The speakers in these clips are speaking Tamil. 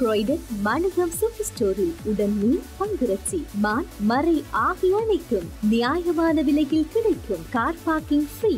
கிரோய்டன் மணியம் சூப்பர் ஸ்டோரில் உடன் மீன் பங்குரச்சி மான் மறை ஆகிய அனைத்தும் நியாயமான விலையில் கிடைக்கும் கார் பார்க்கிங் ஃப்ரீ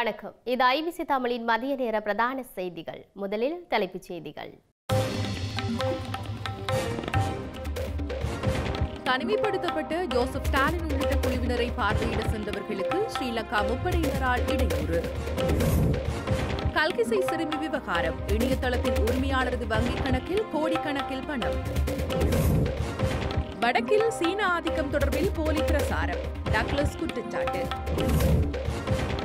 வணக்கம். இது ஐபிசி தமிழின் மதிய நேர பிரதான செய்திகள். முதலில் தலைப்புச் செய்திகள். தனிமைப்படுத்தப்பட்ட ஜோசப் ஸ்டாலின் உள்ளிட்ட குழுவினரை பார்வையிட சென்றவர்களுக்கு ஸ்ரீலங்கா முப்படையினரால் இடையூறு. கல்கிசை சிறுமி விவகாரம். இணையதளத்தின் உரிமையாளரது வங்கிக் கணக்கில் கோடிக்கணக்கில் பணம். வடக்கில் சீன ஆதிக்கம் தொடர்பில் போலி பிரசாரம். டக்ளஸ் குற்றச்சாட்டு.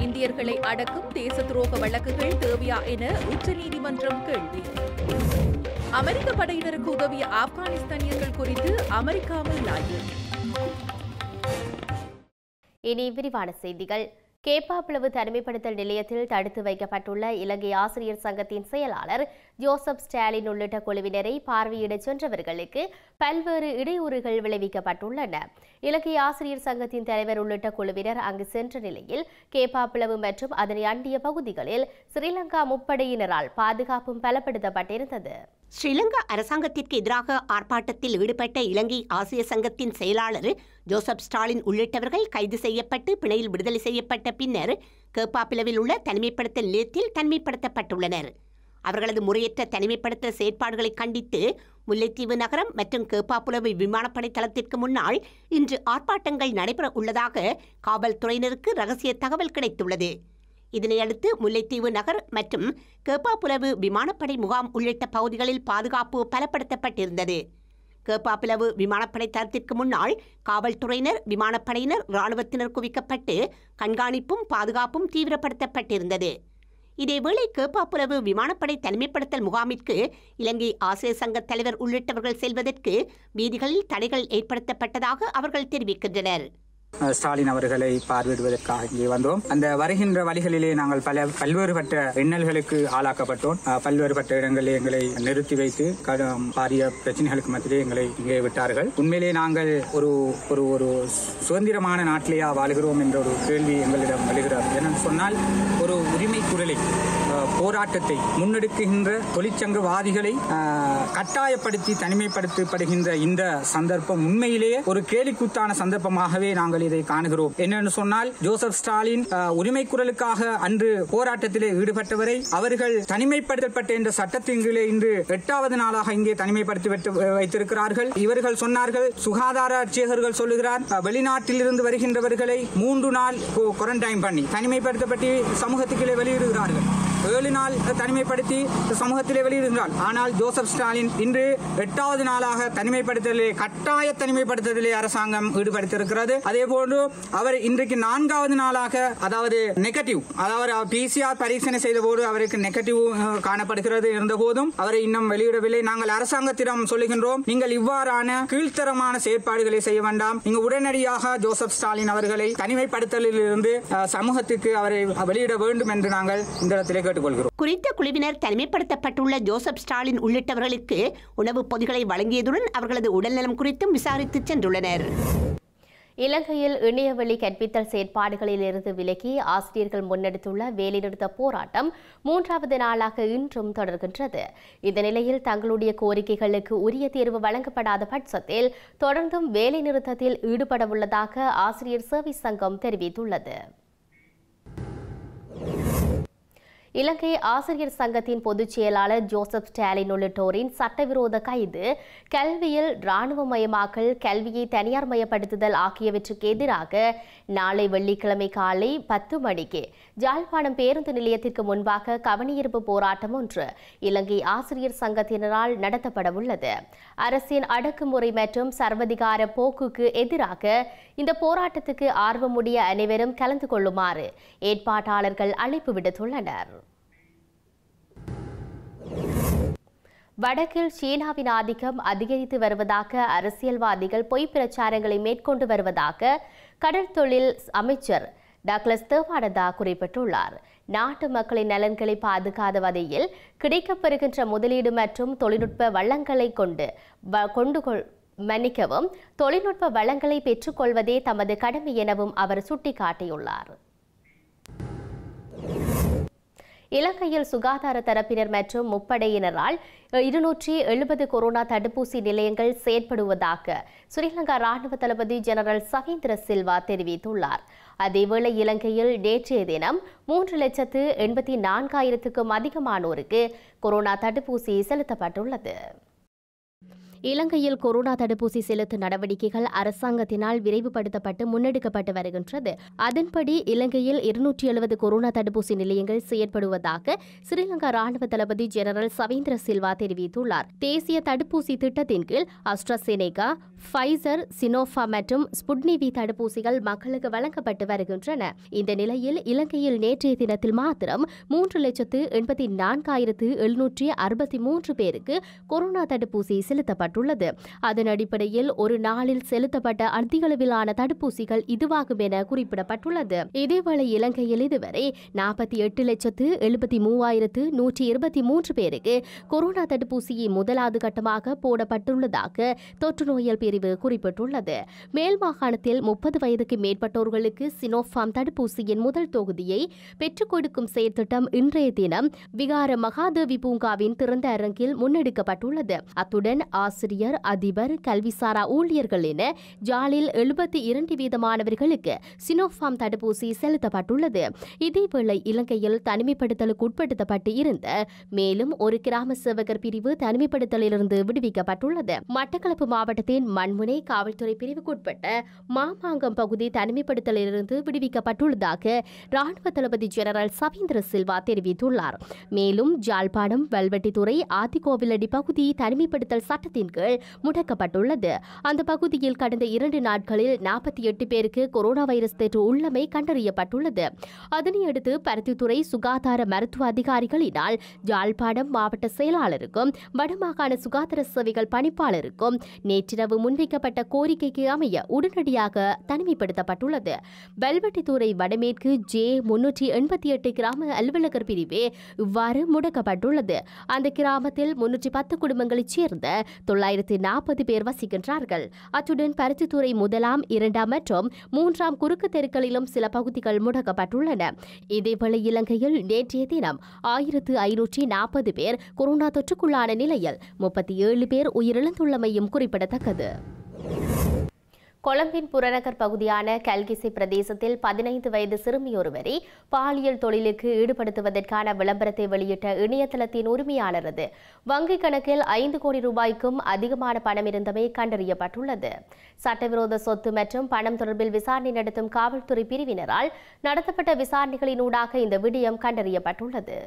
இந்தியர்களை அடக்கும் தேச துரோக வழக்குகள் தேவையா என உச்சநீதிமன்றம் கேள்வி. அமெரிக்க படையினருக்கு உதவிய ஆப்கானிஸ்தானியர்கள் குறித்து அமெரிக்காவில் ஆய்வு இனி விரிவான செய்திகள். கேப்பாப்பிளவு தனிமைப்படுத்தல் நிலையத்தில் தடுத்து வைக்கப்பட்டுள்ள இலங்கை ஆசிரியர் சங்கத்தின் செயலாளர் ஜோசப் ஸ்டாலின் உள்ளிட்ட குழுவினரை பார்வையிடச் சென்றவர்களுக்கு பல்வேறு இடையூறுகள் விளைவிக்கப்பட்டுள்ளன. இலங்கை ஆசிரியர் சங்கத்தின் தலைவர் உள்ளிட்ட குழுவினர் அங்கு சென்ற நிலையில் கேப்பாப்பிளவு மற்றும் அதனை அண்டிய பகுதிகளில் ஸ்ரீலங்கா முப்படையினரால் பாதுகாப்பும் பலப்படுத்தப்பட்டிருந்தது. ஸ்ரீலங்கா அரசாங்கத்திற்கு எதிராக ஆர்ப்பாட்டத்தில் ஈடுபட்ட இலங்கை ஆசிய சங்கத்தின் செயலாளர் ஜோசப் ஸ்டாலின் உள்ளிட்டவர்கள் கைது செய்யப்பட்டு பிணையில் விடுதலை செய்யப்பட்ட பின்னர் கேப்பாப்பிலவில் உள்ள தனிமைப்படுத்தல் நிலையத்தில் தனிமைப்படுத்தப்பட்டுள்ளனர். அவர்களது முறையற்ற தனிமைப்படுத்தல் செயற்பாடுகளை கண்டித்து முல்லைத்தீவு நகரம் மற்றும் கேப்பாப்புலவை விமானப்படை தளத்திற்கு முன்னால் இன்று ஆர்ப்பாட்டங்கள் நடைபெற உள்ளதாக காவல்துறையினருக்கு ரகசிய தகவல் கிடைத்துள்ளது. இதனையடுத்து முல்லைத்தீவு நகர் மற்றும் கேப்பாப்புலவு விமானப்படை முகாம் உள்ளிட்ட பகுதிகளில் பாதுகாப்பு பலப்படுத்தப்பட்டிருந்தது. கேப்பாப்புலவு விமானப்படை தளத்திற்கு முன்னால் காவல்துறையினர் விமானப்படையினர் இராணுவத்தினர் குவிக்கப்பட்டு கண்காணிப்பும் பாதுகாப்பும் தீவிரப்படுத்தப்பட்டிருந்தது. இதேவேளை கேப்பாப்புலவு விமானப்படை தனிமைப்படுத்தல் முகாமிற்கு இலங்கை ஆசிரியர் சங்க தலைவர் உள்ளிட்டவர்கள் செல்வதற்கு வீதிகளில் தடைகள் ஏற்படுத்தப்பட்டதாக அவர்கள் தெரிவிக்கின்றனர். ஸ்டாலின் அவர்களை பார்வையிடுவதற்காக இங்கே வந்தோம். அந்த வருகின்ற வழிகளிலே நாங்கள் பல பல்வேறுபட்ட இன்னல்களுக்கு ஆளாக்கப்பட்டோம். பல்வேறுபட்ட இடங்களில் எங்களை நிறுத்தி வைத்து கடும் பாரிய பிரச்சனைகளுக்கு மத்தியிலே எங்களை இங்கே விட்டார்கள். உண்மையிலே நாங்கள் ஒரு ஒரு ஒரு சுதந்திரமான நாட்டிலேயா வாழ்கிறோம் என்ற ஒரு கேள்வி எங்களிடம் வருகிறார் என சொன்னால் ஒரு உரிமை குரலை போராட்டத்தை முன்னெடுக்குகின்ற தொழிற்சங்கவாதிகளை கட்டாயப்படுத்தி தனிமைப்படுத்தப்படுகின்ற இந்த சந்தர்ப்பம் உண்மையிலேயே ஒரு கேலிக்கூத்தான சந்தர்ப்பமாகவே நாங்கள் இதை காணுகிறோம். என்னன்னு சொன்னால் ஜோசப் ஸ்டாலின் உரிமை குரலுக்காக அன்று போராட்டத்திலே ஈடுபட்டவரை அவர்கள் தனிமைப்படுத்தப்பட்ட என்ற சட்டத்தின் கீழே இன்று எட்டாவது நாளாக இங்கே தனிமைப்படுத்தி வைத்திருக்கிறார்கள். இவர்கள் சொன்னார்கள் சுகாதார அட்சேகர்கள் சொல்லுகிறார் வெளிநாட்டில் வெளிநாட்டிலிருந்து வருகின்றவர்களை மூன்று நாள் குவாரண்டைன் பண்ணி தனிமைப்படுத்தப்பட்டு சமூகத்துக்குள்ளே வெளியிடுகிறார்கள். ஏழு நாள் தனிமைப்படுத்தி சமூகத்திலே வெளியிடுகிறார் ஆனால் ஜோசப் ஸ்டாலின் இன்று எட்டாவது நாளாக தனிமைப்படுத்தலிலே கட்டாய தனிமைப்படுத்துதலே அரசாங்கம் ஈடுபடுத்தியிருக்கிறது அதே போன்று அவர் இன்றைக்கு நான்காவது நாளாக அதாவது நெகட்டிவ் அதாவது பிசிஆர் பரீட்சணை செய்த போது அவருக்கு நெகட்டிவ் காணப்படுகிறது இருந்த போதும் அவரை இன்னும் வெளியிடவில்லை. நாங்கள் அரசாங்கத்திடம் சொல்லுகின்றோம் நீங்கள் இவ்வாறான கீழ்த்தரமான செயற்பாடுகளை செய்ய வேண்டாம். நீங்க உடனடியாக ஜோசப் ஸ்டாலின் அவர்களை தனிமைப்படுத்தலில் இருந்து சமூகத்துக்கு அவரை வெளியிட வேண்டும் என்று நாங்கள் இந்த இடத்திலே கேட்டுக்கொள்கிறோம். குறித்த குழுவினர் தனிமைப்படுத்தப்பட்டுள்ள ஜோசப் ஸ்டாலின் உள்ளிட்டவர்களுக்கு உணவுப் பொதிகளை வழங்கியதுடன் அவர்களது உடல்நலம் குறித்தும் விசாரித்து சென்றுள்ளனர். இலங்கையில் இணையவழி கற்பித்தல் செயற்பாடுகளில் இருந்து விலகி ஆசிரியர்கள் முன்னெடுத்துள்ள வேலைநிறுத்த போராட்டம் மூன்றாவது நாளாக இன்றும் தொடர்கின்றது. இந்த நிலையில் தங்களுடைய கோரிக்கைகளுக்கு உரிய தீர்வு வழங்கப்படாத பட்சத்தில் தொடர்ந்தும் வேலைநிறுத்தத்தில் ஈடுபட உள்ளதாக ஆசிரியர் சர்வீஸ் சங்கம் தெரிவித்துள்ளது. இலங்கை ஆசிரியர் சங்கத்தின் பொதுச் செயலாளர் ஜோசப் ஸ்டாலின் உள்ளிட்டோரின் சட்டவிரோத கைது கல்வியில் இராணுவமயமாக்கல் கல்வியை தனியார் மயப்படுத்துதல் ஆகியவற்றுக்கு எதிராக நாளை வெள்ளிக்கிழமை காலை பத்து மணிக்கு ஜாழ்ப்பாணம் பேருந்து நிலையத்திற்கு முன்பாக கவனியிருப்பு போராட்டம் ஒன்று இலங்கை ஆசிரியர் சங்கத்தினரால் நடத்தப்பட உள்ளது. அரசின் அடக்குமுறை மற்றும் சர்வதிகார போக்குக்கு எதிராக இந்த போராட்டத்துக்கு ஆர்வமுடைய அனைவரும் கலந்து கொள்ளுமாறு ஏற்பாட்டாளர்கள் அழைப்பு விடுத்துள்ளனர். வடக்கில் சீனாவின் ஆதிக்கம் அதிகரித்து வருவதாக அரசியல்வாதிகள் பொய் பிரச்சாரங்களை மேற்கொண்டு வருவதாக கடல் தொழில் அமைச்சர் டக்ளஸ் தேவானந்தா குறிப்பிட்டுள்ளார். நாட்டு மக்களின் நலன்களை பாதுகாத வகையில் கிடைக்கப்பெறுகின்ற முதலீடு மற்றும் தொழில்நுட்ப வளங்களை கொண்டு கொண்டு மன்னிக்கவும் தொழில்நுட்ப வளங்களை பெற்றுக்கொள்வதே தமது கடமை எனவும் அவர் சுட்டிக்காட்டியுள்ளார். இலங்கையில் சுகாதார தரப்பினர் மற்றும் முப்படையினரால் இருநூற்றி எழுபது கொரோனா தடுப்பூசி நிலையங்கள் செயற்படுவதாக ஸ்ரீலங்கா ராணுவ தளபதி ஜெனரல் சகேந்திர சில்வா தெரிவித்துள்ளார். அதேவேளை இலங்கையில் நேற்றைய தினம் மூன்று லட்சத்து எண்பத்தி நான்காயிரத்துக்கும் அதிகமானோருக்கு கொரோனா தடுப்பூசி செலுத்தப்பட்டுள்ளது. இலங்கையில் கொரோனா தடுப்பூசி செலுத்தும் நடவடிக்கைகள் அரசாங்கத்தினால் விரைவுபடுத்தப்பட்டு முன்னெடுக்கப்பட்டு வருகின்றது. அதன்படி இலங்கையில் இருநூற்றி எழுபது கொரோனா தடுப்பூசி நிலையங்கள் செயற்படுவதாக ஸ்ரீலங்கா ராணுவ தளபதி ஜெனரல் சவேந்திர சில்வா தெரிவித்துள்ளார். தேசிய தடுப்பூசி திட்டத்தின் கீழ் அஸ்ட்ராசெனேகா ஃபைசர் சினோஃபா மற்றும் ஸ்புட்னிவி தடுப்பூசிகள் மக்களுக்கு வழங்கப்பட்டு வருகின்றன. இந்த நிலையில் இலங்கையில் நேற்றைய தினத்தில் மாத்திரம் மூன்று லட்சத்து எண்பத்தி நான்காயிரத்து எழுநூற்றி அறுபத்தி மூன்று பேருக்கு கொரோனா தடுப்பூசி கூறப்பட்டுள்ளது அதன் அடிப்படையில் ஒரு நாளில் செலுத்தப்பட்ட அதிகளவிலான தடுப்பூசிகள் இதுவாகும் என குறிப்பிடப்பட்டுள்ளது. இதேவேளை இலங்கையில் இதுவரை நாற்பத்தி எட்டு லட்சத்து எழுபத்தி மூவாயிரத்து நூற்றி இருபத்தி மூன்று பேருக்கு கொரோனா தடுப்பூசியை முதலாவது கட்டமாக போடப்பட்டுள்ளதாக தொற்று நோயல் பிரிவு குறிப்பிட்டுள்ளது. மேல் மாகாணத்தில் முப்பது வயதுக்கு மேற்பட்டோர்களுக்கு சினோஃபார்ம் தடுப்பூசியின் முதல் தொகுதியை பெற்றுக் கொடுக்கும் செயற்திட்டம் இன்றைய தினம் விகார மகாதேவி பூங்காவின் திறந்த அரங்கில் முன்னெடுக்கப்பட்டுள்ளது. அத்துடன் ஆசிரியர் அதிபர் கல்விசாரா ஊழியர்கள் என ஜாலில் எழுபத்தி இரண்டு வீதமானவர்களுக்கு சினோஃபார்ம் தடுப்பூசி செலுத்தப்பட்டுள்ளது. இதேவேளை இலங்கையில் தனிமைப்படுத்தலுக்கு உட்படுத்தப்பட்டு இருந்த மேலும் ஒரு கிராம சேவகர் பிரிவு தனிமைப்படுத்தலிலிருந்து விடுவிக்கப்பட்டுள்ளது. மட்டக்களப்பு மாவட்டத்தின் மண்முனை காவல்துறை பிரிவுக்குட்பட்ட மாமாங்கம் பகுதி தனிமைப்படுத்தலிலிருந்து விடுவிக்கப்பட்டுள்ளதாக ராணுவ தளபதி ஜெனரல் சவீந்திர சில்வா தெரிவித்துள்ளார். மேலும் ஜாழ்ப்பாணம் வல்வெட்டித்துறை ஆத்திகோவிலடி பகுதி தனிமைப்படுத்தல் சட்டத்தின் கீழ் முடக்கப்பட்டுள்ளது. அந்த பகுதியில் கடந்த இரண்டு நாட்களில் நாற்பத்தி எட்டு பேருக்கு கொரோனா வைரஸ் தொற்று உள்ளமை கண்டறியப்பட்டுள்ளது. அதனையடுத்து பருத்தித்துறை சுகாதார மருத்துவ அதிகாரிகளினால் யாழ்ப்பாணம் மாவட்ட செயலாளருக்கும் வடமாகாண சுகாதார சேவைகள் பணிப்பாளருக்கும் நேற்றிரவு முன்வைக்கப்பட்ட கோரிக்கைக்கு அமைய உடனடியாக தனிமைப்படுத்தப்பட்டுள்ளது. வெல்வெட்டித்துறை வடமேற்கு ஜே முன்னூற்றி எண்பத்தி எட்டு கிராம அலுவலகர் பிரிவே இவ்வாறு முடக்கப்பட்டுள்ளது. அந்த கிராமத்தில் முன்னூற்றி பத்து குடும்பங்களைச் சேர்ந்த தொள்ளாயிரத்து நாற்பது பேர் வசிக்கின்றார்கள். அத்துடன் பருத்தித்துறை முதலாம் இரண்டாம் மற்றும் மூன்றாம் குறுக்கு தெருக்களிலும் சில பகுதிகள் முடக்கப்பட்டுள்ளன. இதேவேளை இலங்கையில் நேற்றைய தினம் ஆயிரத்து ஐநூற்றி நாற்பது பேர் கொரோனா தொற்றுக்குள்ளான நிலையில் முப்பத்தி ஏழு பேர் உயிரிழந்துள்ளமையும் குறிப்பிடத்தக்கது. கொலம்பின் புறநகர் பகுதியான கல்கிசி பிரதேசத்தில் பதினைந்து வயது சிறுமியொருவரை பாலியல் தொழிலுக்கு ஈடுபடுத்துவதற்கான விளம்பரத்தை வெளியிட்ட இணையதளத்தின் உரிமையாளரது. வங்கிக் கணக்கில் ஐந்து கோடி ரூபாய்க்கும் அதிகமான பணம் இருந்தமை கண்டறியப்பட்டுள்ளது. சட்டவிரோத சொத்து மற்றும் பணம் தொடர்பில் விசாரணை நடத்தும் காவல்துறை பிரிவினரால் நடத்தப்பட்ட விசாரணைகளினூடாக இந்த விடயம் கண்டறியப்பட்டுள்ளது.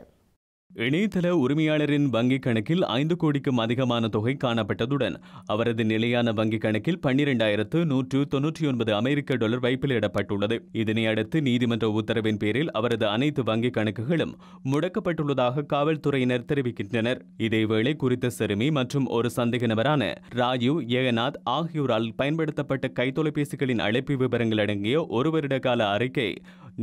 இணையதள உரிமையாளரின் வங்கிக் கணக்கில் ஐந்து கோடிக்கும் அதிகமான தொகை காணப்பட்டதுடன் அவரது நிலையான வங்கிக் கணக்கில் பன்னிரண்டாயிரத்து நூற்று தொன்னூற்றி ஒன்பது அமெரிக்க டாலர் வைப்பிலிடப்பட்டுள்ளது இதனை அடுத்து நீதிமன்ற உத்தரவின் பேரில் அவரது அனைத்து வங்கிக் கணக்குகளும் முடக்கப்பட்டுள்ளதாக காவல்துறையினர் தெரிவிக்கின்றனர். இதேவேளை குறித்த சிறுமி மற்றும் ஒரு சந்தேக நபரான ராஜீவ் ஏகநாத் ஆகியோரால் பயன்படுத்தப்பட்ட கைத்தொலைபேசிகளின் அழைப்பு விவரங்கள் அடங்கிய ஒரு வருட கால அறிக்கை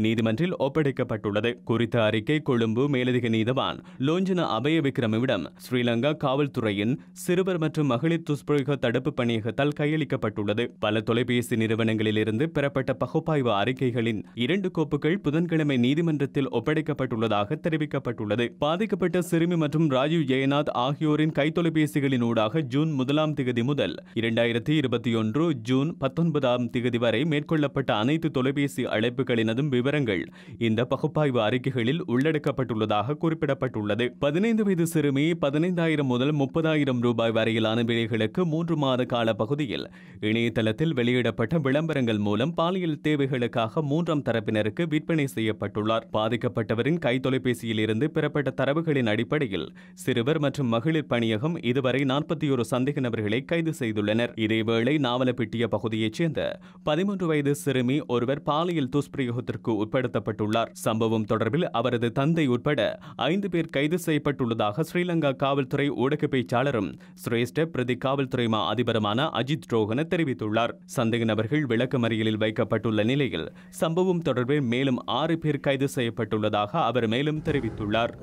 நீதிமன்றில் ஒப்படைக்கப்பட்டுள்ளது. குறித்த அறிக்கை கொழும்பு மேலதிக நீதவான் லோஞ்சன அபய விக்ரமவிடம் ஸ்ரீலங்கா காவல்துறையின் சிறுவர் மற்றும் மகளிர் துஷ்பிரயோக தடுப்பு பணியகத்தால் கையளிக்கப்பட்டுள்ளது. பல தொலைபேசி நிறுவனங்களிலிருந்து பெறப்பட்ட பகுப்பாய்வு அறிக்கைகளின் இரண்டு கோப்புகள் புதன்கிழமை நீதிமன்றத்தில் ஒப்படைக்கப்பட்டுள்ளதாக தெரிவிக்கப்பட்டுள்ளது. பாதிக்கப்பட்ட சிறுமி மற்றும் ராஜீவ் ஜெயநாத் ஆகியோரின் கைத்தொலைபேசிகளின் ஊடாக ஜூன் முதலாம் திகதி முதல் இரண்டாயிரத்தி இருபத்தி ஒன்று ஜூன் பத்தொன்பதாம் திகதி வரை மேற்கொள்ளப்பட்ட அனைத்து தொலைபேசி அழைப்புகளினதும் விவரங்கள் இந்த பகுப்பாய்வு அறிக்கைகளில் உள்ளடக்கப்பட்டுள்ளதாக குறிப்பிடப்பட்டுள்ளது. பதினைந்து வயது சிறுமி பதினைந்தாயிரம் முதல் முப்பதாயிரம் ரூபாய் வரையிலான விலைகளுக்கு மூன்று மாத கால பகுதியில் இணையதளத்தில் வெளியிடப்பட்ட விளம்பரங்கள் மூலம் பாலியல் தேவைகளுக்காக மூன்றாம் தரப்பினருக்கு விற்பனை செய்யப்பட்டுள்ளார். பாதிக்கப்பட்டவரின் கைத்தொலைபேசியில் இருந்து பெறப்பட்ட தரவுகளின் அடிப்படையில் சிறுவர் மற்றும் மகளிர் பணியகம் இதுவரை நாற்பத்தி ஒரு சந்தேக நபர்களை கைது செய்துள்ளனர். இதேவேளை நாவலப்பிட்டிய பகுதியைச் சேர்ந்த பதிமூன்று வயது சிறுமி ஒருவர் பாலியல் துஷ்பிரயோகத்திற்கு உட்படுத்தப்பட்டுள்ளார். சம்பவம் தொடர்பில் அவரது தந்தை உட்பட ஐந்து பேர் கைது செய்யப்பட்டுள்ளதாக ஸ்ரீலங்கா காவல்துறை ஊடக பேச்சாளரும் சிரேஷ்ட பிரதி காவல்துறை மா அதிபருமான அஜித் ரோஹன தெரிவித்துள்ளார். சந்தேக நபர்கள் விளக்கமறியலில் வைக்கப்பட்டுள்ள நிலையில் சம்பவம் தொடர்பில் மேலும் ஆறு பேர் கைது செய்யப்பட்டுள்ளதாக அவர் மேலும் தெரிவித்துள்ளார்.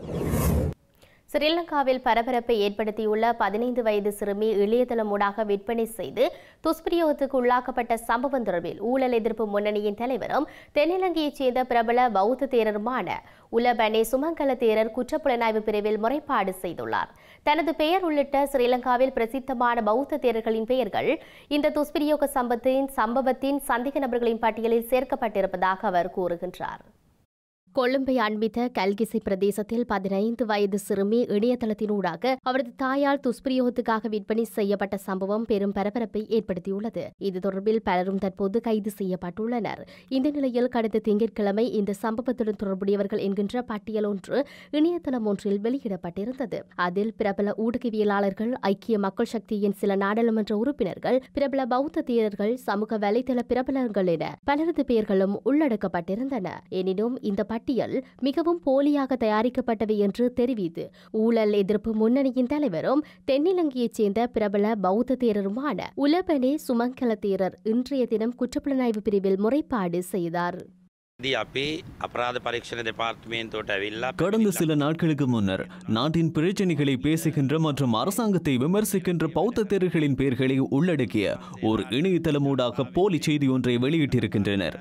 ஸ்ரீலங்காவில் பரபரப்பை ஏற்படுத்தியுள்ள பதினைந்து வயது சிறுமி இளையதளம் ஊடாக விற்பனை செய்து துஷ்பிரயோகத்துக்கு உள்ளாக்கப்பட்ட சம்பவம் தொடர்பில் ஊழல் எதிர்ப்பு முன்னணியின் தலைவரும் தென்னிலங்கையைச் சேர்ந்த பிரபல பௌத்த தேரருமான உலபனே சுமங்கல தேரர் குற்றப்புலனாய்வு பிரிவில் முறைப்பாடு செய்துள்ளார். தனது பெயர் உள்ளிட்ட ஸ்ரீலங்காவில் பிரசித்தமான பௌத்த தேரர்களின் பெயர்கள் இந்த துஷ்பிரயோக சம்பத்தின் சம்பவத்தின் சந்தேக நபர்களின் பட்டியலில் சேர்க்கப்பட்டிருப்பதாக அவர் கூறுகின்றார். கொழும்பை அண்மித்த கல்கிசை பிரதேசத்தில் பதினைந்து வயது சிறுமி இணையதளத்தினூடாக அவரது தாயால் துஷ்பிரயோகத்துக்காக விற்பனை செய்யப்பட்ட சம்பவம் பெரும் பரபரப்பை ஏற்படுத்தியுள்ளது. இது தொடர்பில் பலரும் தற்போது கைது செய்யப்பட்டுள்ளனர். இந்த நிலையில் கடந்த திங்கட்கிழமை இந்த சம்பவத்துடன் தொடர்புடையவர்கள் என்கின்ற பட்டியல் ஒன்று இணையதளம் ஒன்றில் வெளியிடப்பட்டிருந்தது. அதில் பிரபல ஊடகவியலாளர்கள் ஐக்கிய மக்கள் சக்தியின் சில நாடாளுமன்ற உறுப்பினர்கள் பிரபல பௌத்த தீரர்கள் சமூக வலைதள பிரபலங்கள் என பலரது பெயர்களும் உள்ளடக்கப்பட்டிருந்தன. எனினும் இந்த பட்டியல் மிகவும் போலியாக தயாரிக்கப்பட்டவை என்று தெரிவித்து ஊழல் எதிர்ப்பு முன்னணியின் தலைவரும் தென்னிலங்கையைச் சேர்ந்த பிரபல பௌத்த தேரருமான உலபனே சுமங்கல தேரர் இன்றைய தினம் குற்றப்புலனாய்வு பிரிவில் முறைப்பாடு செய்தார். கடந்த சில நாட்களுக்கு முன்னர் நாட்டின் பிரச்சனைகளை பேசுகின்ற மற்றும் அரசாங்கத்தை விமர்சிக்கின்ற பௌத்த தேர்களின் பெயர்களை உள்ளடக்கிய ஒரு இணையதளமூடாக போலி செய்தி ஒன்றை வெளியிட்டிருக்கின்றனர்.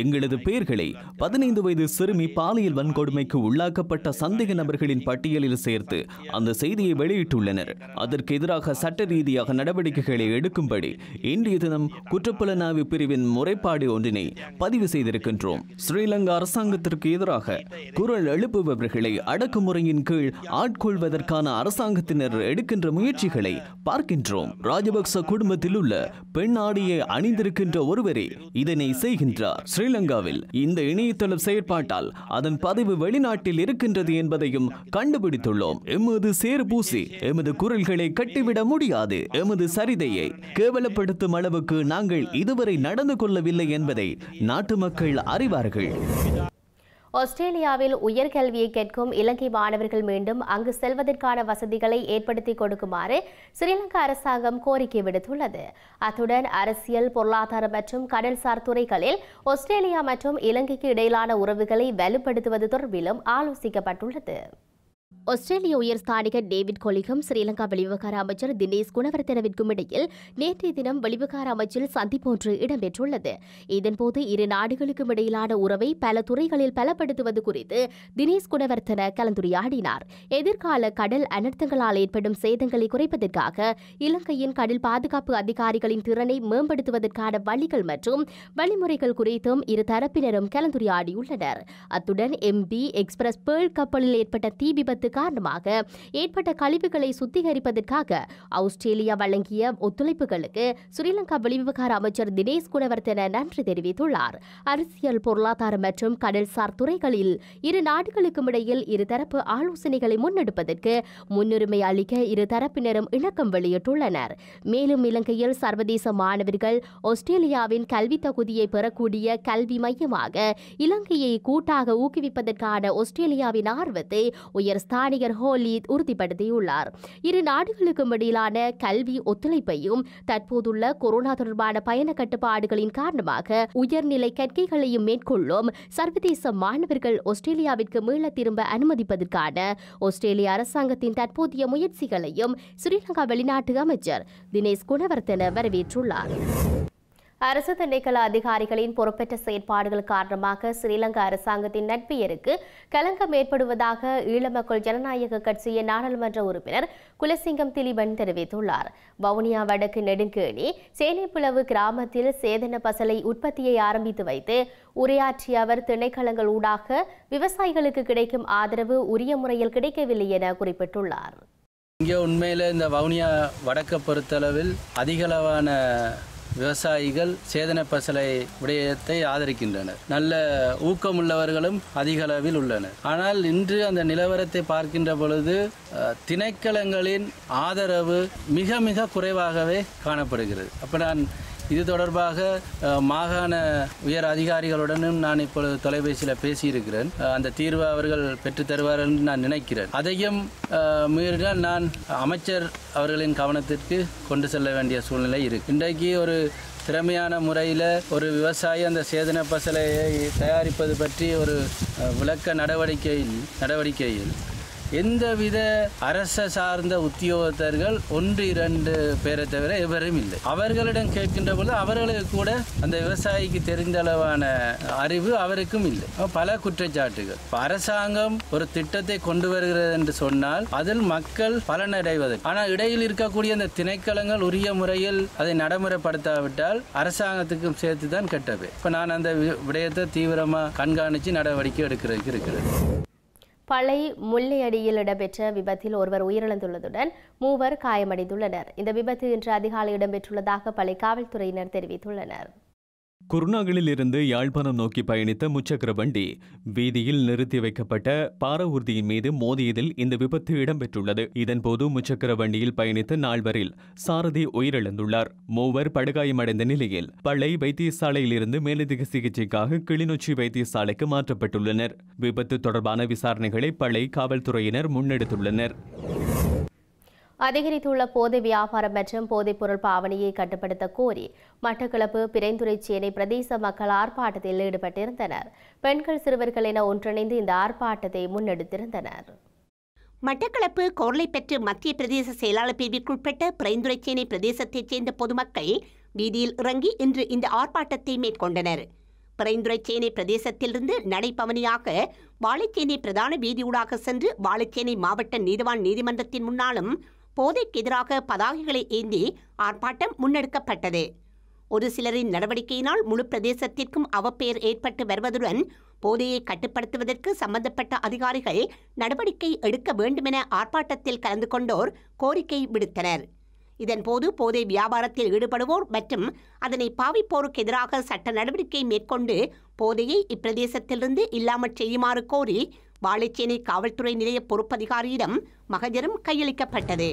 எங்களது பெயர்களை பதினைந்து வயது சிறுமி பாலியல் வன்கொடுமைக்கு உள்ளாக்கப்பட்ட சந்தேக நபர்களின் பட்டியலில் சேர்த்து அந்த செய்தியை வெளியிட்டுள்ளனர். அதற்கு எதிராக சட்ட ரீதியாக நடவடிக்கைகளை எடுக்கும்படி இன்றைய தினம் குற்றப்புலனாய்வு பிரிவின் முறைப்பாடு ஒன்றினை பதிவு செய்திருக்கின்றோம். ஸ்ரீலங்கா அரசாங்கத்திற்கு எதிராக குரல் எழுப்புபவர்களை அடக்குமுறையின் கீழ் ஆட்கொள்வதற்கான அரசாங்கத்தினர் எடுக்கின்ற முயற்சிகளை பார்க்கின்றோம். ராஜபக்ச குடும்பத்தில் உள்ள பெண் ஆடியை அணிந்திருக்கின்ற ஒருவரே இதனை செய்கின்றார். ஸ்ரீலங்காவில் இந்த இணையதள செயற்பாட்டால் அதன் பதிவு வெளிநாட்டில் இருக்கின்றது என்பதையும் கண்டுபிடித்துள்ளோம். எமது சேர் பூசி எமது குரல்களை கட்டிவிட முடியாது. எமது சரிதையை கேவலப்படுத்தும் அளவுக்கு நாங்கள் இதுவரை நடந்து கொள்ளவில்லை என்பதை நாட்டு மக்கள் அறிவார்கள். ஆஸ்திரேலியாவில் உயர்கல்வியை கேட்கும் இலங்கை மாணவர்கள் மீண்டும் அங்கு செல்வதற்கான வசதிகளை ஏற்படுத்தி கொடுக்குமாறு ஸ்ரீலங்கா அரசாங்கம் கோரிக்கை விடுத்துள்ளது. அத்துடன் அரசியல் பொருளாதார மற்றும் கடல்சார் துறைகளில் ஆஸ்திரேலியா மற்றும் இலங்கைக்கு இடையிலான உறவுகளை வலுப்படுத்துவது தொடர்பிலும் ஆலோசிக்கப்பட்டுள்ளது. ஆஸ்திரேலிய உயர்ஸ்தானிக டேவிட் கொலிகம் ஸ்ரீலங்கா வெளிவிவகார அமைச்சர் தினேஷ் குணவர்த்தனவிற்கும் இடையில் நேற்றைய தினம் வெளிவிவகார அமைச்சில் சந்திப்பு ஒன்று இடம்பெற்றுள்ளது. இதன்போது இரு நாடுகளுக்கும் இடையிலான உறவை பல துறைகளில் பலப்படுத்துவது குறித்து தினேஷ் குணவர்த்தன கலந்துரையாடினார். எதிர்கால கடல் அனர்த்தங்களால் ஏற்படும் சேதங்களை குறைப்பதற்காக இலங்கையின் கடல் பாதுகாப்பு அதிகாரிகளின் திறனை மேம்படுத்துவதற்கான வழிகள் மற்றும் வழிமுறைகள் குறித்தும் இரு தரப்பினரும் கலந்துரையாடியுள்ளனர். அத்துடன் எம்பி எக்ஸ்பிரஸ் பேர்ல் கப்பலில் ஏற்பட்ட தீ விபத்து காரணமாக ஏற்பட்ட கழிவுகளை சுத்திகரிப்பதற்காக ஆஸ்திரேலியா வழங்கிய ஒத்துழைப்புகளுக்கு ஸ்ரீலங்கா வெளிவிவகார அமைச்சர் தினேஷ் குணவர்த்தன நன்றி தெரிவித்துள்ளார். அரசியல் பொருளாதார மற்றும் கடல்சார் துறைகளில் இரு நாடுகளுக்கும் இடையில் இருதரப்பு ஆலோசனைகளை முன்னெடுப்பதற்கு முன்னுரிமை அளிக்க இரு தரப்பினரும் இணக்கம் வெளியிட்டுள்ளனர். மேலும் இலங்கையில் சர்வதேச மாணவர்கள் ஆஸ்திரேலியாவின் கல்வி தகுதியை பெறக்கூடிய கல்வி மையமாக இலங்கையை கூட்டாக ஊக்குவிப்பதற்கான ஆஸ்திரேலியாவின் ஆர்வத்தை உயர் ஸ்தானிகர் ஹோலித் உறுதிப்படுத்தியுள்ளார். இரு நாடுகளுக்கும் இடையிலான கல்வி ஒத்துழைப்பையும் தற்போதுள்ள கொரோனா தொடர்பான பயண கட்டுப்பாடுகளின் காரணமாக உயர்நிலை கற்கைகளையும் மேற்கொள்ளும் சர்வதேச மாணவர்கள் ஆஸ்திரேலியாவிற்கு மீள திரும்ப அனுமதிப்பதற்கான ஆஸ்திரேலிய அரசாங்கத்தின் தற்போதைய முயற்சிகளையும் ஸ்ரீலங்கா வெளிநாட்டு அமைச்சர் தினேஷ் குணவர்த்தன வரவேற்றுள்ளார். அரசு திணைக்கள அதிகாரிகளின் பொறுப்பற்ற செயற்பாடுகள் காரணமாக ஸ்ரீலங்கா அரசாங்கத்தின் நட்பெயருக்கு கலங்கம் ஏற்படுவதாக ஈழமக்கள் ஜனநாயக கட்சியின் நாடாளுமன்ற உறுப்பினர் குலசிங்கம் திலீபன் தெரிவித்துள்ளார். வவுனியா வடக்கு நெடுங்கேணி சேனைப்புலவு கிராமத்தில் சேதன பசலை உற்பத்தியை ஆரம்பித்து வைத்து உரையாற்றிய அவர் திணைக்களங்கள் ஊடாக விவசாயிகளுக்கு கிடைக்கும் ஆதரவு உரிய முறையில் கிடைக்கவில்லை என குறிப்பிட்டுள்ளார். இங்கே உண்மையில் இந்த வவுனியா வடக்கை பொறுத்தளவில் அதிகளவான விவசாயிகள் சேதன பசலை விடயத்தை ஆதரிக்கின்றனர். நல்ல ஊக்கமுள்ளவர்களும் அதிக அளவில் உள்ளனர். ஆனால் இன்று அந்த நிலவரத்தை பார்க்கின்ற பொழுது திணைக்களங்களின் ஆதரவு மிக மிக குறைவாகவே காணப்படுகிறது. அப்போ நான் இது தொடர்பாக மாகாண உயர் அதிகாரிகளுடனும் நான் இப்பொழுது தொலைபேசியில் பேசியிருக்கிறேன். அந்த தீர்வை அவர்கள் பெற்றுத் தருவார்கள் என்று நான் நினைக்கிறேன். அதையும் மீறினால் நான் அமைச்சர் அவர்களின் கவனத்திற்கு கொண்டு செல்ல வேண்டிய சூழ்நிலை இருக்கு. இன்றைக்கு ஒரு திறமையான முறையில் ஒரு விவசாயி அந்த சேதன பசலையை தயாரிப்பது பற்றி ஒரு விளக்க நடவடிக்கையில் நடவடிக்கையில் எந்தவித அரச சார்ந்த உத்தியோகத்தர்கள் ஒன்று இரண்டு பேரை தவிர எவரும் இல்லை. அவர்களிடம் கேட்கின்ற பொழுது அவர்களுக்கு கூட அந்த விவசாயிக்கு தெரிந்த அளவான அறிவு அவருக்கும் இல்லை. பல குற்றச்சாட்டுகள். அரசாங்கம் ஒரு திட்டத்தை கொண்டு வருகிறது என்று சொன்னால் அதில் மக்கள் பலனடைவது ஆனால் இடையில் இருக்கக்கூடிய அந்த திணைக்களங்கள் உரிய முறையில் அதை நடைமுறைப்படுத்தாவிட்டால் அரசாங்கத்துக்கும் சேர்த்து தான் கெட்டது. இப்போ நான் அந்த வி- விடயத்தை தீவிரமாக கண்காணித்து நடவடிக்கை எடுக்கிறதுக்கு இருக்கிறது பழை முல்லையடியில் இடம்பெற்ற விபத்தில் ஒருவர் உயிரிழந்துள்ளதுடன் மூவர் காயமடைந்துள்ளனர். இந்த விபத்து இன்று அதிகாலை இடம்பெற்றுள்ளதாக பழைய காவல்துறையினர் தெரிவித்துள்ளனர். குருநாகலில் இருந்து யாழ்ப்பாணம் நோக்கி பயணித்த முச்சக்கர வண்டி வீதியில் நிறுத்தி வைக்கப்பட்ட பார ஊர்தியின் மீது மோதியதில் இந்த விபத்து இடம்பெற்றுள்ளது. இதன்போது முச்சக்கர வண்டியில் பயணித்த நால்வரில் சாரதி உயிரிழந்துள்ளார். மூவர் படுகாயமடைந்த நிலையில் பள்ளை வைத்தியசாலையிலிருந்து மேலதிக சிகிச்சைக்காக கிளிநொச்சி வைத்தியசாலைக்கு மாற்றப்பட்டுள்ளனர். விபத்து தொடர்பான விசாரணைகளை பள்ளை காவல்துறையினர் முன்னெடுத்துள்ளனர். அதிகரித்துள்ள போதை வியாபாரம் மற்றும் போதைப்பொருள் பாவனையை கட்டுப்படுத்த கோரி மட்டக்களப்பு பிறைந்துறை சேனை பிரதேச மக்கள் ஆர்ப்பாட்டத்தில் ஈடுபட்டிருந்தனர். பெண்கள் சிறுவர்கள் என ஒன்றிணைந்து இந்த ஆர்ப்பாட்டத்தை முன்னெடுத்திருந்தனர். மட்டக்களப்பு கோர்லைப்பற்று மத்திய பிரதேச செயலாளர் பிரிவிற்குட்பட்ட பிரைந்துரைச்சேனை பிரதேசத்தைச் சேர்ந்த பொதுமக்கள் வீதியில் இறங்கி இன்று இந்த ஆர்ப்பாட்டத்தை மேற்கொண்டனர். பிரைந்துரைச்சேனை பிரதேசத்திலிருந்து நடைபவனியாக வாழைச்சேனை பிரதான வீதியூடாக சென்று வாழைச்சேனை மாவட்ட நீதிவான் நீதிமன்றத்தின் முன்னாலும் போதைக்கு எதிராக பதாகைகளை ஏந்தி ஆர்ப்பாட்டம் முன்னெடுக்கப்பட்டது. ஒரு சிலரின் நடவடிக்கையினால் முழு பிரதேசத்திற்கும் அவப்பெயர் ஏற்பட்டு வருவதுடன் போதையை கட்டுப்படுத்துவதற்கு சம்பந்தப்பட்ட அதிகாரிகள் நடவடிக்கை எடுக்க வேண்டுமென ஆர்ப்பாட்டத்தில் கலந்து கொண்டோர் கோரிக்கை விடுத்தனர். இதன்போது போதை வியாபாரத்தில் ஈடுபடுவோர் மற்றும் அதனை பாவிப்போருக்கு எதிராக சட்ட நடவடிக்கை மேற்கொண்டு போதையை இப்பிரதேசத்திலிருந்து இல்லாமல் செய்யுமாறு கோரி வாழைச்சேனை காவல்துறை நிலைய பொறுப்பதிகாரியிடம் மகஜரும் கையளிக்கப்பட்டது.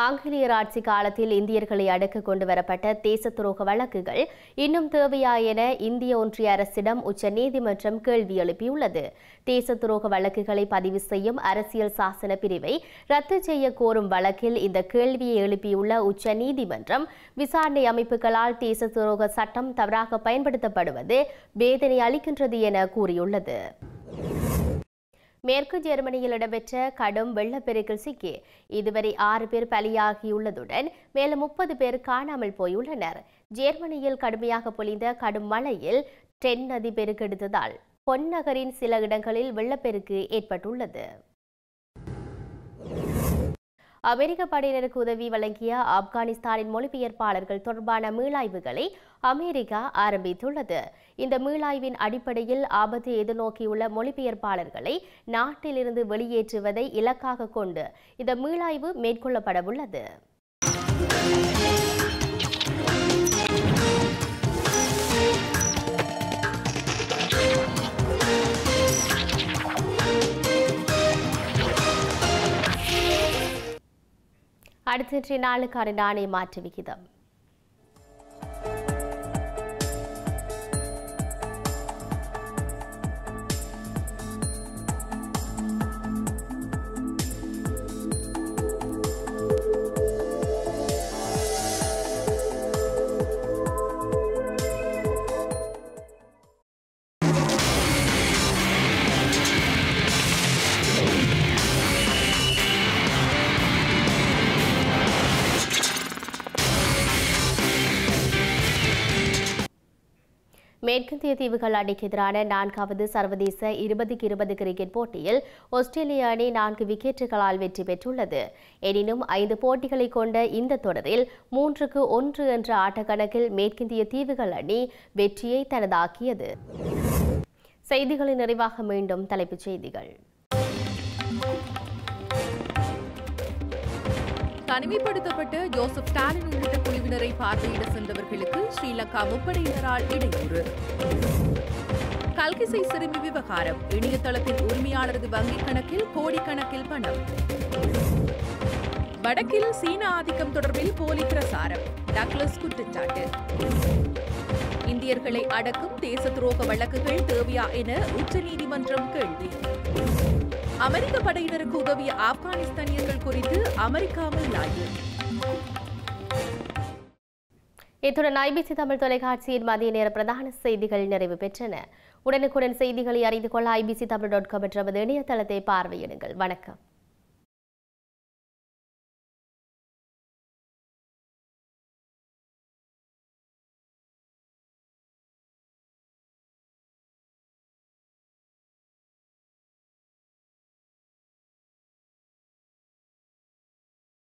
ஆங்கிலேயர் ஆட்சி காலத்தில் இந்தியர்களை அடக்க கொண்டு வரப்பட்ட தேச துரோக வழக்குகள் இன்னும் தேவையா என இந்திய ஒன்றிய அரசிடம் உச்சநீதிமன்றம் கேள்வி எழுப்பியுள்ளது. தேச துரோக வழக்குகளை பதிவு செய்யும் அரசியல் சாசன பிரிவை ரத்து செய்ய கோரும் வழக்கில் இந்த கேள்வியை எழுப்பியுள்ள உச்சநீதிமன்றம் விசாரணை அமைப்புகளால் தேச துரோக சட்டம் தவறாக பயன்படுத்தப்படுவது வேதனை அளிக்கின்றது என கூறியுள்ளது. மேற்கு ஜெர்மனியில் இடம்பெற்ற கடும் வெள்ளப்பெருக்கில் சிக்கி இதுவரை ஆறு பேர் பலியாகியுள்ளதுடன் மேலும் முப்பது பேர் காணாமல் போயுள்ளனர். ஜெர்மனியில் கடுமையாக பொழிந்த கடும் மழையில் டென் நதி பெருக்கெடுத்ததால் பொன்னகரின் சில இடங்களில் வெள்ளப்பெருக்கு ஏற்பட்டுள்ளது. அமெரிக்க படையினருக்கு உதவி வழங்கிய ஆப்கானிஸ்தானின் மொழிபெயர்ப்பாளர்கள் தொடர்பான மீளாய்வுகளை அமெரிக்கா ஆரம்பித்துள்ளது. இந்த மீளாய்வின் அடிப்படையில் ஆபத்தை எதிர்நோக்கியுள்ள மொழிபெயர்ப்பாளர்களை நாட்டிலிருந்து வெளியேற்றுவதை இலக்காக கொண்டு இந்த மீளாய்வு மேற்கொள்ளப்படவுள்ளது. அடுத்த நாளுக்கான நாணய மாற்று விகிதம். மேற்கிந்திய தீவுகள் அணிக்கு எதிரான நான்காவது சர்வதேச இருபதுக்கு இருபது கிரிக்கெட் போட்டியில் ஆஸ்திரேலிய அணி நான்கு விக்கெட்டுகளால் வெற்றி பெற்றுள்ளது. எனினும் ஐந்து போட்டிகளை கொண்ட இந்த தொடரில் மூன்றுக்கு ஒன்று என்ற ஆட்டக்கணக்கில் மேற்கிந்திய தீவுகள் அணி வெற்றியை தனதாக்கியது. செய்திகளின் நிறைவாக மீண்டும் தலைப்புச் செய்திகள். தனிமைப்படுத்தப்பட்ட ஜோசப் ஸ்டாலின் உள்ளிட்ட குழுவினரை பார்வையிட சென்றவர்களுக்கு ஸ்ரீலங்கா முப்படையினரால் இடையூறு. கல்கிசை சிறுமி விவகாரம். இணையதளத்தின் உரிமையாளரது வங்கிக் கணக்கில் கோடிக்கணக்கில் பணம். வடக்கில் சீன ஆதிக்கம் தொடர்பில் போலி பிரசாரம். டக்ளஸ் குற்றச்சாட்டு. இந்தியர்களை அடக்கும் தேச துரோக வழக்குகள் தேவையா என உச்சநீதிமன்றம் கேள்வி. அமெரிக்க படையினருக்கு உதவிய ஆப்கானிஸ்தானியர்கள் குறித்து அமெரிக்காவில் ஆய்வு இத்துடன் ஐபிசி தமிழ் தொலைக்காட்சியின் மதிய நேர பிரதான செய்திகள் நிறைவு பெற்றன. உடனுக்குடன் செய்திகளை அறிந்து கொள்ள ஐபிசி தமிழ் டாட் காம் என்ற இணையதளத்தை பார்வையிடுங்கள். வணக்கம்.